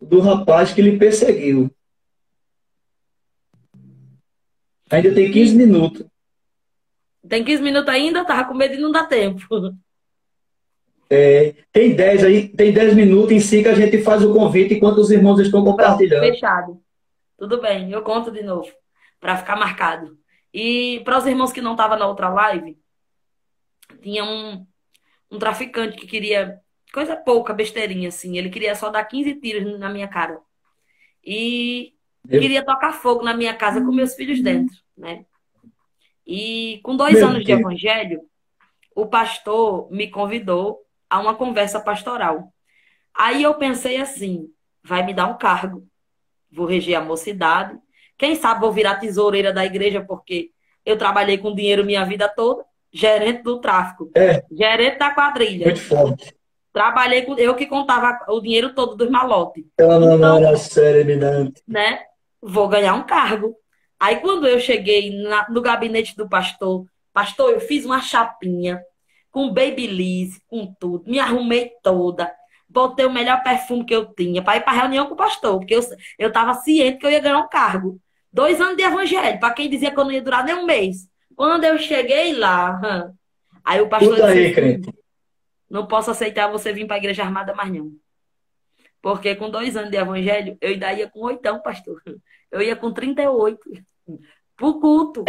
do rapaz que lhe perseguiu. Ainda tem 15 minutos. Tem 15 minutos ainda? Tava com medo de não dar tempo. É, tem 10 aí, tem 10 minutos em si que a gente faz o convite enquanto os irmãos estão compartilhando. fechado. Tudo bem, eu conto de novo, para ficar marcado. E para os irmãos que não estavam na outra live, tinha um, um traficante que queria coisa pouca, besteirinha assim. Ele queria só dar 15 tiros na minha cara. E Eu- queria tocar fogo na minha casa com meus filhos dentro, né? E com dois Meu anos de Deus. evangelho, o pastor me convidou a uma conversa pastoral. Aí eu pensei assim: vai me dar um cargo, vou reger a mocidade. Quem sabe vou virar tesoureira da igreja, porque eu trabalhei com dinheiro minha vida toda, gerente do tráfico, É, gerente da quadrilha. muito forte. Trabalhei com eu que contava o dinheiro todo dos malotes Ela não era serenidade. né? Vou ganhar um cargo. Aí quando eu cheguei na- no gabinete do pastor, pastor, eu fiz uma chapinha com babyliss, com tudo, me arrumei toda, botei o melhor perfume que eu tinha para ir para reunião com o pastor, porque eu eu estava ciente que eu ia ganhar um cargo. Dois anos de evangelho, para quem dizia que eu não ia durar nem um mês. Quando eu cheguei lá, aí o pastor Escuta aí, disse, crente. não posso aceitar você vir para a igreja armada mais não. Porque com dois anos de evangelho, eu ainda ia com oitão, pastor. Eu ia com 38 pro culto.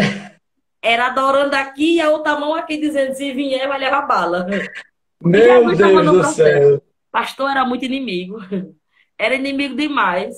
Era adorando aqui e a outra mão aqui dizendo: se vier, vai levar bala. Meu Deus do céu. Pastor era muito inimigo. Era inimigo demais.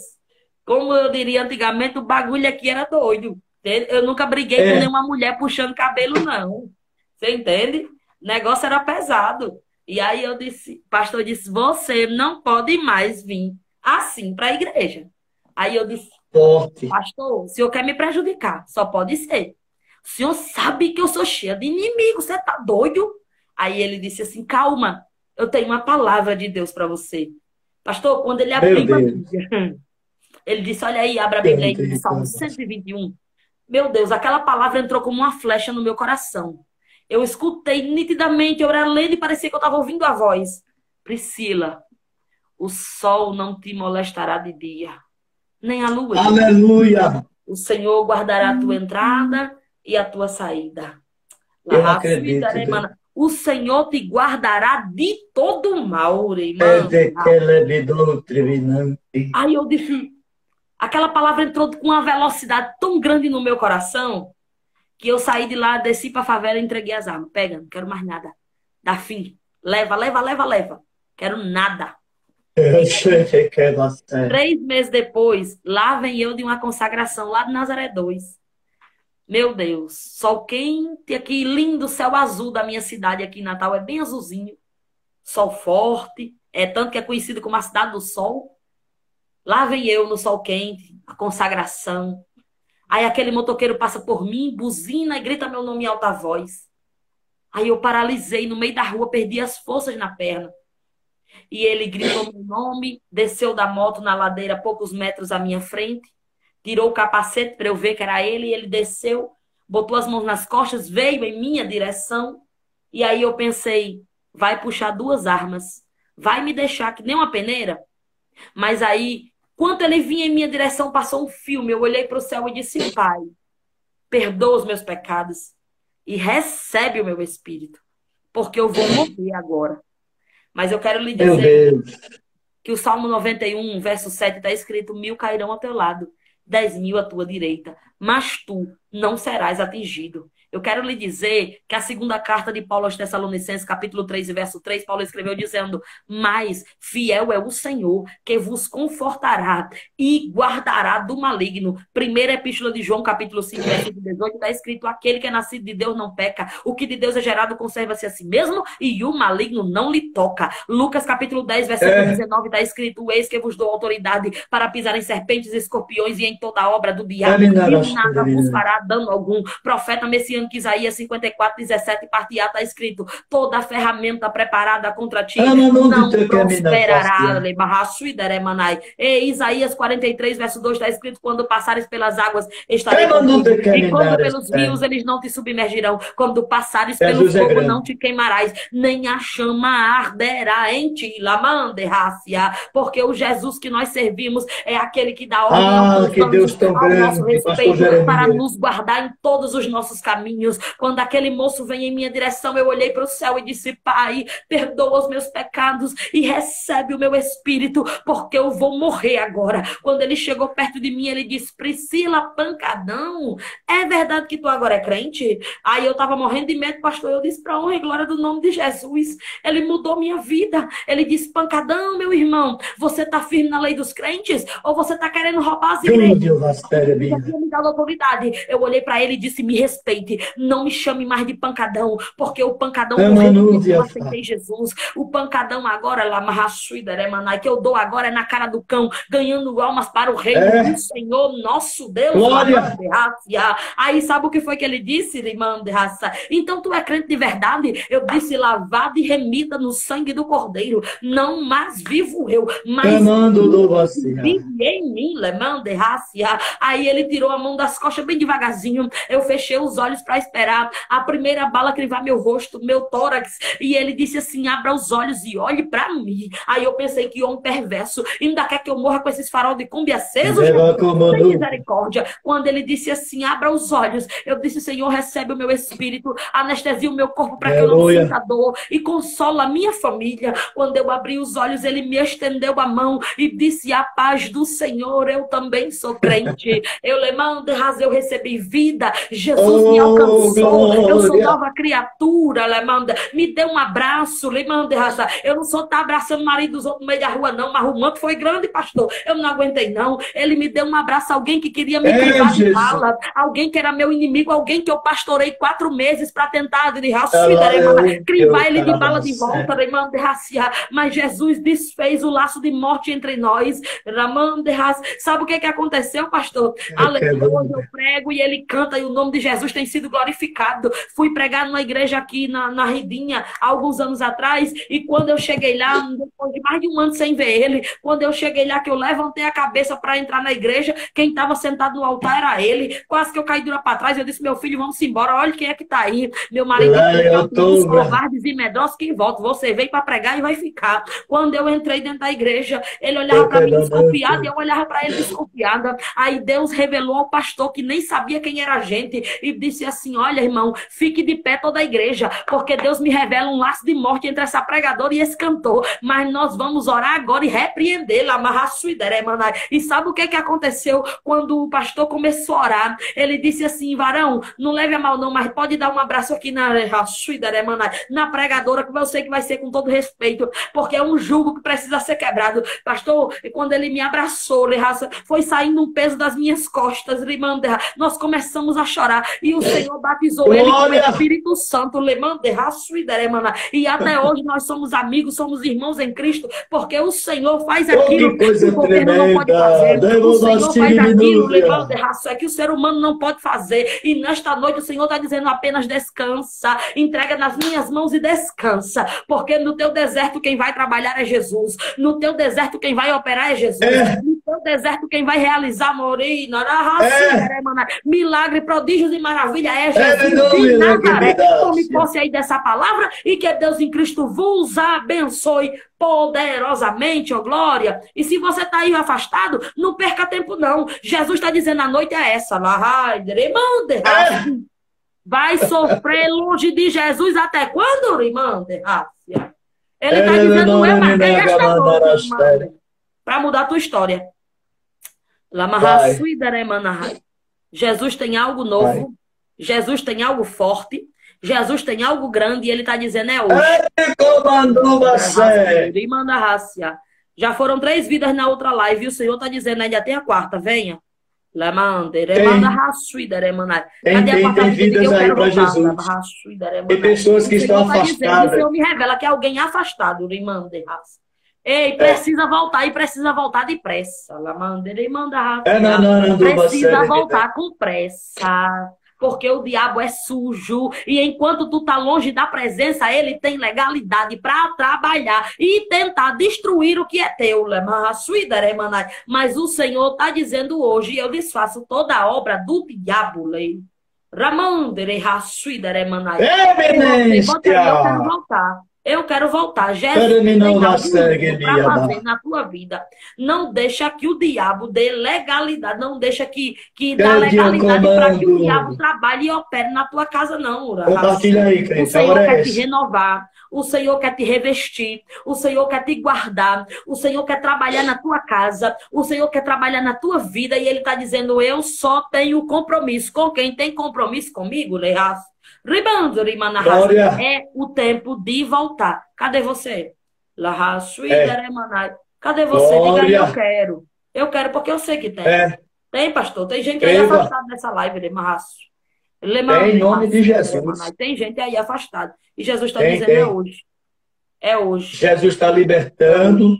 Como eu diria antigamente, o bagulho aqui era doido. Eu nunca briguei É. com nenhuma mulher puxando cabelo, não. Você entende? O negócio era pesado. E aí eu disse, pastor disse, você não pode mais vir assim para a igreja. Aí eu disse, Forte. pastor, o senhor quer me prejudicar? Só pode ser. O senhor sabe que eu sou cheia de inimigos, você tá doido? Aí ele disse assim, calma, eu tenho uma palavra de Deus para você. Pastor, quando ele abriu a. Bíblia, ele disse, olha aí, abra a Bíblia aí, Salmo 121. Meu Deus, aquela palavra entrou como uma flecha no meu coração. Eu escutei nitidamente, eu era lendo e parecia que eu estava ouvindo a voz. Priscila, o sol não te molestará de dia, nem a lua. Aleluia. O Senhor guardará a tua entrada e a tua saída. Eu Lá, acredito. Remana. O Senhor te guardará de todo mal, É irmã. de que ele do tribunante. Aí eu disse, aquela palavra entrou com uma velocidade tão grande no meu coração que eu saí de lá, desci pra favela e entreguei as armas. Pega, não quero mais nada. Dá fim. Leva, leva, leva, leva. Quero nada. Três meses depois, lá vem eu de uma consagração lá de Nazaré 2. Meu Deus, sol quente aqui, lindo céu azul da minha cidade aqui em Natal, é bem azulzinho. Sol forte, é tanto que é conhecido como a cidade do sol. Lá vem eu no sol quente, a consagração. Aí aquele motoqueiro passa por mim, buzina e grita meu nome em alta voz. Aí eu paralisei no meio da rua, perdi as forças na perna e ele gritou meu nome, desceu da moto na ladeira poucos metros à minha frente, tirou o capacete para eu ver que era ele, e ele desceu, botou as mãos nas costas, veio em minha direção, e aí eu pensei, vai puxar duas armas, vai me deixar que nem uma peneira. Mas aí, quando ele vinha em minha direção, passou um filme, eu olhei para o céu e disse, Pai, perdoa os meus pecados e recebe o meu espírito, porque eu vou morrer agora. Mas eu quero lhe dizer que o Salmo 91, verso 7, está escrito: mil cairão ao teu lado, dez mil à tua direita, mas tu não serás atingido. Eu quero lhe dizer que a segunda carta de Paulo aos Tessalonicenses, capítulo 3, verso 3, Paulo escreveu dizendo: Mas fiel é o Senhor, que vos confortará e guardará do maligno. Primeira epístola de João, capítulo 5, verso 18, está escrito: Aquele que é nascido de Deus não peca, o que de Deus é gerado conserva-se a si mesmo, e o maligno não lhe toca. Lucas, capítulo 10, versículo é. 19, está escrito: Eis que vos dou autoridade para pisar em serpentes, escorpiões e em toda a obra do diabo, e nada vos fará dano algum. Profeta messiânico que Isaías 54, 17, parte A, está escrito: toda ferramenta preparada contra ti não, não, prosperará. E Isaías 43, verso 2 está escrito: quando passares pelas águas, estarei contigo. E quando pelos rios, eles não te submergirão. Quando passares pelo fogo, não te queimarás, nem a chama arderá em ti. Lamande, porque o Jesus que nós servimos é aquele que dá ordem ah, ao, que Deus tão ao nosso respeito para nos guardar em todos os nossos caminhos caminhos. Quando aquele moço vem em minha direção, eu olhei para o céu e disse: Pai, perdoa os meus pecados e recebe o meu espírito, porque eu vou morrer agora. Quando ele chegou perto de mim, ele disse: Priscila, pancadão, é verdade que tu agora é crente? Aí eu estava morrendo de medo, pastor. Eu disse: Para honra e glória do nome de Jesus. Ele mudou minha vida. Ele disse: Pancadão, meu irmão, você está firme na lei dos crentes ou você está querendo roubar as igrejas? Eu olhei para ele e disse: Me respeite. Não me chame mais de pancadão, porque o pancadão é morreu eu aceitei Jesus. O pancadão agora, que eu dou agora é na cara do cão, ganhando almas para o reino é. do Senhor, nosso Deus. Glória. Aí sabe o que foi que ele disse, irmã de raça? Então tu é crente de verdade? Eu disse lavada e remida no sangue do Cordeiro. Não mais vivo eu, mas vive em mim, irmã de raça. Aí ele tirou a mão das costas bem devagarzinho. Eu fechei os olhos para esperar a primeira bala crivar meu rosto, meu tórax. E ele disse assim: abra os olhos e olhe para mim. Aí eu pensei que homem perverso ainda quer que eu morra com esses farol de cumbi acesos. Sem misericórdia. Quando ele disse assim: abra os olhos, eu disse: Senhor, recebe o meu espírito, anestesia o meu corpo para que eu não sinta dor e consola a minha família. Quando eu abri os olhos, ele me estendeu a mão e disse: A paz do Senhor, eu também sou crente. eu le mando, eu recebi vida. Jesus oh. me alcançou. Eu sou nova criatura, Lemanda. Me dê um abraço, Lemanda. Eu não sou estar tá abraçando o marido dos outros no meio da rua, não. Mas o manto foi grande, pastor. Eu não aguentei, não. Ele me deu um abraço, alguém que queria me privar de bala, alguém que era meu inimigo, alguém que eu pastorei quatro meses para tentar de crivar ele de bala de volta, Mas Jesus desfez o laço de morte entre nós. Sabe o que, que aconteceu, pastor? Aleluia, eu prego e ele canta e o nome de Jesus tem sido glorificado. Fui pregar numa igreja aqui na, na Ridinha, há alguns anos atrás, e quando eu cheguei lá, depois de mais de um ano sem ver ele, quando eu cheguei lá, que eu levantei a cabeça para entrar na igreja, quem estava sentado no altar era ele. Quase que eu caí dura para trás. Eu disse, meu filho, vamos embora. Olha quem é que está aí. Meu marido, eu tô, covardes e medrosos que volta. Você vem para pregar e vai ficar. Quando eu entrei dentro da igreja, ele olhava para mim desconfiado e eu olhava para ele desconfiada. Aí Deus revelou ao pastor que nem sabia quem era a gente e disse assim, assim: Olha, irmão, fique de pé toda a igreja, porque Deus me revela um laço de morte entre essa pregadora e esse cantor. Mas nós vamos orar agora e repreendê-la, E sabe o que, que aconteceu quando o pastor começou a orar? Ele disse assim: Varão, não leve a mal, não, mas pode dar um abraço aqui na na pregadora, que eu sei que vai ser com todo respeito, porque é um jugo que precisa ser quebrado. Pastor, quando ele me abraçou, foi saindo um peso das minhas costas, nós começamos a chorar e o Senhor batizou ele com o Espírito Santo, e até hoje nós somos amigos, somos irmãos em Cristo, porque o Senhor faz aquilo que, que o governo não pode fazer. O Senhor faz aquilo, é que o ser humano não pode fazer. E nesta noite o Senhor está dizendo apenas descansa, entrega nas minhas mãos e descansa, porque no teu deserto quem vai trabalhar é Jesus, no teu deserto quem vai operar é Jesus, é. no teu deserto quem vai realizar morina, é. milagre, prodígios e maravilha é, Jesus de Nazaré. Tome posse aí dessa palavra e que Deus em Cristo vos abençoe poderosamente, ó glória. E se você está aí afastado, não perca tempo não. Jesus está dizendo a noite é essa. Lá, é. Vai sofrer longe de Jesus até quando, irmã? Ele está dizendo, eu marquei esta noite, para mudar a tua história. Jesus tem algo novo. Jesus tem algo forte. Jesus tem algo grande e ele está dizendo é hoje. Ele comandou você. Já foram três vidas na outra live e o Senhor está dizendo ainda tem a quarta, venha. Cadê a tem vidas aí para Jesus. Tem pessoas que estão tá afastadas. o Senhor me revela que é alguém afastado. Ei, é. precisa é. voltar e precisa voltar depressa. É, precisa voltar com pressa porque o diabo é sujo e enquanto tu tá longe da presença, ele tem legalidade para trabalhar e tentar destruir o que é teu. Mas o Senhor tá dizendo hoje, eu desfaço toda a obra do diabo, lei. Ramandere, Rasuidere, Manai. Eu quero voltar. Eu quero voltar. Jesus tem algo para fazer na tua vida. Não deixa que o diabo dê legalidade. Não deixa que, que dá legalidade para que o diabo trabalhe e opere na tua casa, não. Compartilha aí, crente. O Senhor quer te renovar. O Senhor quer te revestir. O Senhor quer te guardar. O Senhor quer trabalhar na tua casa. O Senhor quer trabalhar na tua vida. E Ele está dizendo: Eu só tenho compromisso. Com quem tem compromisso comigo, Leas? Ribando, Glória. É o tempo de voltar. Cadê você? É. Cadê você? Glória. Diga eu quero. Eu quero porque eu sei que tem. É. Tem, pastor. Tem gente aí afastada dessa live, Lemarraço. Em nome de Jesus. Tem gente aí afastada. E Jesus está dizendo tem. é hoje. É hoje. Jesus está libertando.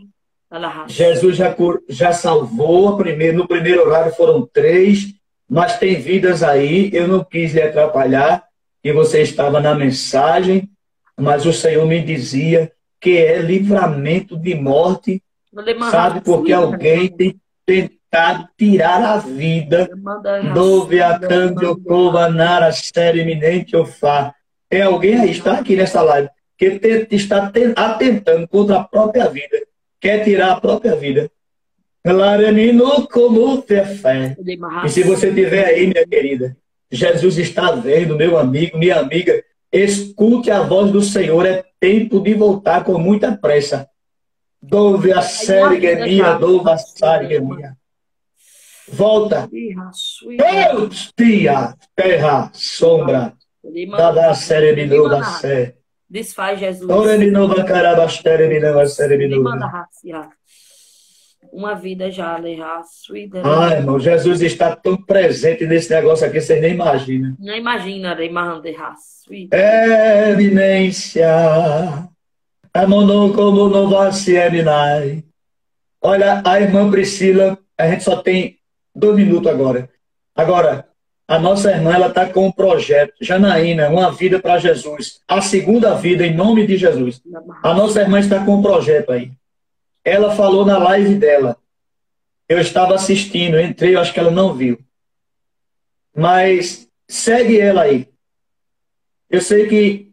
Jesus já, já salvou. Primeiro, no primeiro horário foram três, mas tem vidas aí. Eu não quis lhe atrapalhar que você estava na mensagem, mas o Senhor me dizia que é livramento de morte, sabe? Porque alguém tem tentado tirar a vida do Viacambio Covanara Série Eminente Ofá. Tem alguém aí, está aqui nessa live, que está atentando contra a própria vida, quer tirar a própria vida. como fé. E se você tiver aí, minha querida, Jesus está vendo, meu amigo, minha amiga. Escute a voz do Senhor, é tempo de voltar com muita pressa. Dove a série minha, dove a série minha. Volta. Deus, tia, terra, sombra. Dada a série de da sé. Desfaz, Jesus. Ora de novo a cara da série de novo a série de novo uma vida já, Ai, irmão, Jesus está tão presente nesse negócio aqui, vocês nem imaginam. Não imagina, É eminência. Amonou como não vai se Olha, a irmã Priscila, a gente só tem dois minutos agora. Agora, a nossa irmã ela está com um projeto, Janaína, uma vida para Jesus. A segunda vida em nome de Jesus. A nossa irmã está com um projeto aí ela falou na live dela. Eu estava assistindo, entrei, eu acho que ela não viu. Mas segue ela aí. Eu sei que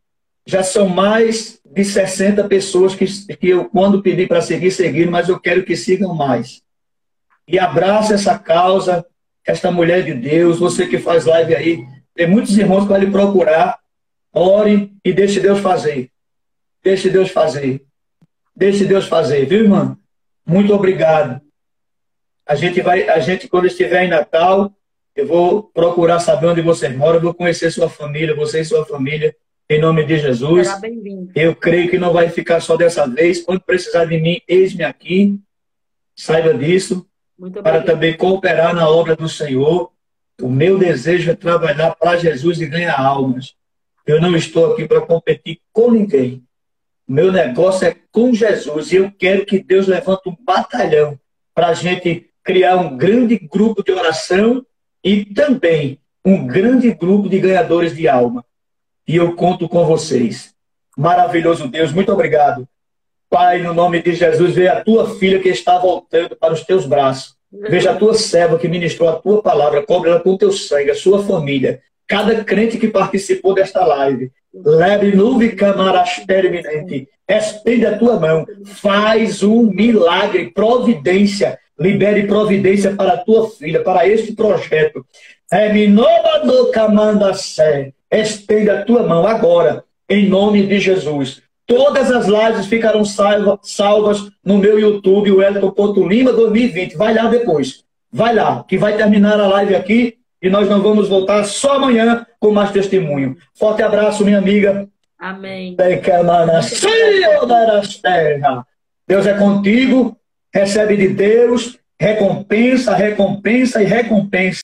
já são mais de 60 pessoas que, que eu, quando pedi para seguir, seguiram, mas eu quero que sigam mais. E abraça essa causa, esta mulher de Deus, você que faz live aí, Tem muitos irmãos que vão lhe procurar. Ore e deixe Deus fazer. Deixe Deus fazer. Deixe Deus fazer, viu, irmã? Muito obrigado. A gente vai, a gente, quando estiver em Natal, eu vou procurar saber onde você mora, vou conhecer sua família, você e sua família, em nome de Jesus. Eu creio que não vai ficar só dessa vez. Quando precisar de mim, eis-me aqui. Saiba disso. para também cooperar na obra do Senhor. O meu desejo é trabalhar para Jesus e ganhar almas. Eu não estou aqui para competir com ninguém. O meu negócio é com Jesus. E eu quero que Deus levante um batalhão para a gente criar um grande grupo de oração e também um grande grupo de ganhadores de alma. E eu conto com vocês. Maravilhoso Deus, muito obrigado. Pai, no nome de Jesus, veja a tua filha que está voltando para os teus braços. Veja a tua serva que ministrou a tua palavra, cobre ela com teu sangue, a sua família, cada crente que participou desta live. Leve nuvem camaraster eminente, estende a tua mão, faz um milagre, providência, libere providência para a tua filha, para este projeto. Do camanda sé, estende a tua mão agora, em nome de Jesus. Todas as lives ficarão salva, salvas no meu YouTube, o Elton.lima 2020. Vai lá depois. Vai lá, que vai terminar a live aqui e nós não vamos voltar só amanhã com mais testemunho. Forte abraço, minha amiga. Amém. Deus é contigo, recebe de Deus, recompensa, recompensa e recompensa.